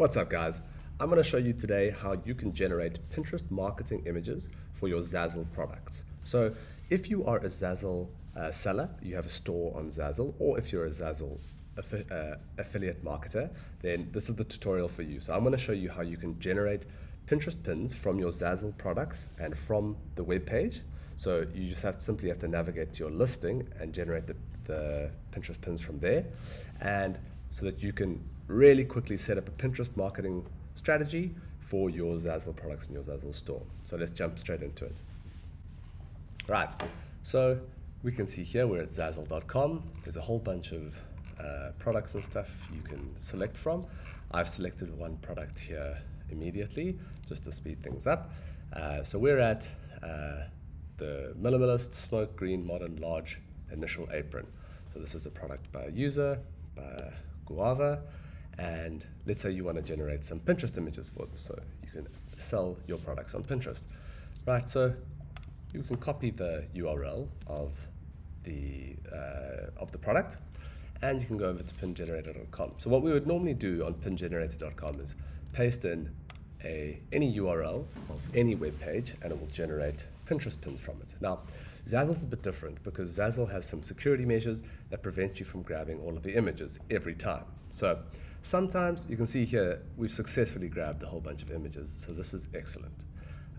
What's up guys? I'm going to show you today how you can generate Pinterest marketing images for your Zazzle products. So if you are a Zazzle uh, seller, you have a store on Zazzle, or if you're a Zazzle uh, affiliate marketer, then this is the tutorial for you. So I'm going to show you how you can generate Pinterest pins from your Zazzle products and from the web page. So you just have simply have to navigate to your listing and generate the, the Pinterest pins from there. And so that you can really quickly set up a Pinterest marketing strategy for your Zazzle products in your Zazzle store. So let's jump straight into it. Right, so we can see here we're at Zazzle.com. There's a whole bunch of uh, products and stuff you can select from. I've selected one product here immediately just to speed things up. Uh, so we're at uh, the Minimalist Smoke Green Modern Large Initial Apron. So this is a product by user, by Guava, and let's say you want to generate some Pinterest images for this, so you can sell your products on Pinterest. Right, so you can copy the URL of the, uh, of the product, and you can go over to pingenerator.com. So what we would normally do on pingenerator.com is paste in a, any URL of any web page, and it will generate Pinterest pins from it. Now, Zazzle's a bit different because Zazzle has some security measures that prevent you from grabbing all of the images every time. So sometimes you can see here we've successfully grabbed a whole bunch of images, so this is excellent.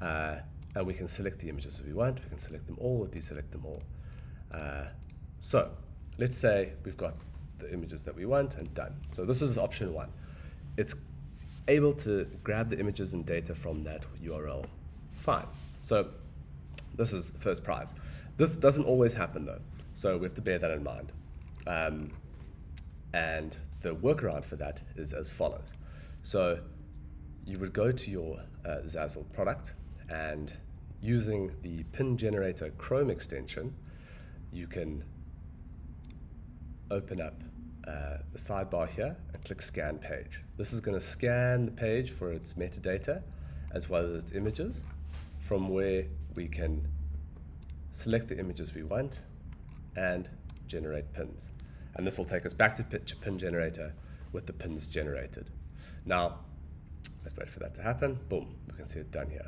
Uh, and we can select the images if we want, we can select them all or deselect them all. Uh, so let's say we've got the images that we want and done. So this is option one. It's able to grab the images and data from that URL. Fine. So this is first prize. This doesn't always happen though, so we have to bear that in mind. Um, and the workaround for that is as follows. So you would go to your uh, Zazzle product and using the pin generator Chrome extension, you can open up uh, the sidebar here and click scan page. This is going to scan the page for its metadata as well as its images from where we can select the images we want and generate pins. And this will take us back to pin generator with the pins generated. Now, let's wait for that to happen. Boom, we can see it done here.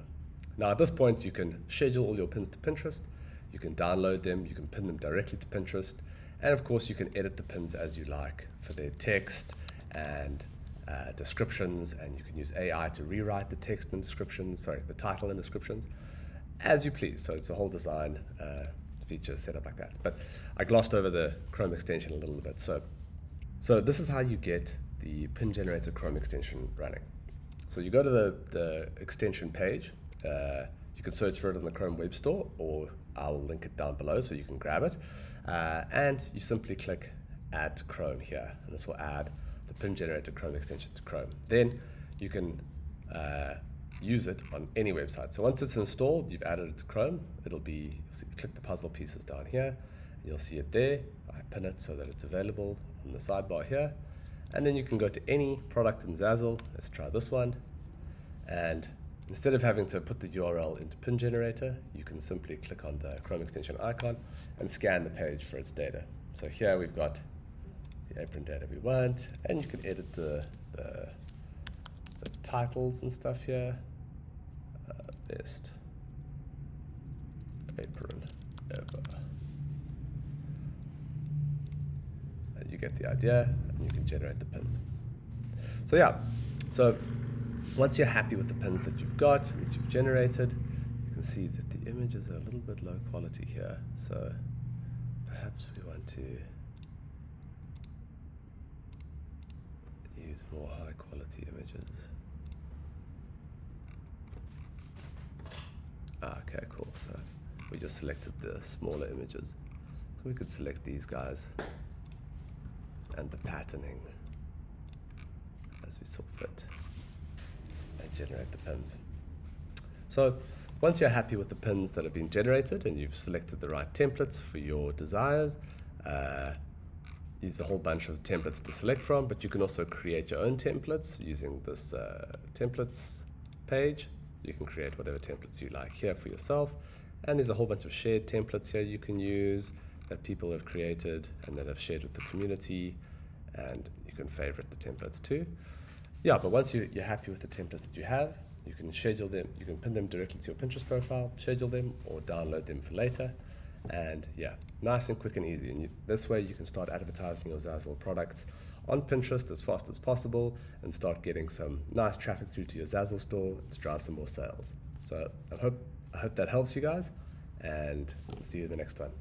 Now at this point, you can schedule all your pins to Pinterest, you can download them, you can pin them directly to Pinterest, and of course you can edit the pins as you like for their text and uh, descriptions, and you can use AI to rewrite the text and descriptions, sorry, the title and descriptions, as you please. So it's a whole design uh, feature set up like that. But I glossed over the Chrome extension a little bit. So, so this is how you get the pin generator Chrome extension running. So you go to the, the extension page. Uh, you can search for it in the Chrome Web Store, or I'll link it down below so you can grab it. Uh, and you simply click Add to Chrome here, and this will add the pin generator Chrome extension to Chrome. Then you can uh, use it on any website. So once it's installed, you've added it to Chrome, it'll be, see, click the puzzle pieces down here, you'll see it there. I pin it so that it's available on the sidebar here. And then you can go to any product in Zazzle. Let's try this one. And instead of having to put the URL into pin generator, you can simply click on the Chrome extension icon and scan the page for its data. So here we've got the apron data we want, and you can edit the, the, the titles and stuff here best apron ever. And you get the idea, and you can generate the pins. So yeah, so once you're happy with the pins that you've got, that you've generated, you can see that the images are a little bit low quality here. So perhaps we want to use more high quality images. Okay, cool. So we just selected the smaller images. So we could select these guys and the patterning as we saw fit and generate the pins. So once you're happy with the pins that have been generated and you've selected the right templates for your desires, uh, use a whole bunch of templates to select from, but you can also create your own templates using this uh, templates page. You can create whatever templates you like here for yourself. And there's a whole bunch of shared templates here you can use that people have created and that have shared with the community. And you can favorite the templates too. yeah, but once you, you're happy with the templates that you have, you can schedule them, you can pin them directly to your Pinterest profile, schedule them, or download them for later. And yeah, nice and quick and easy. And you, this way you can start advertising your Zazzle products on Pinterest as fast as possible and start getting some nice traffic through to your Zazzle store to drive some more sales. So I hope, I hope that helps you guys and we'll see you in the next one.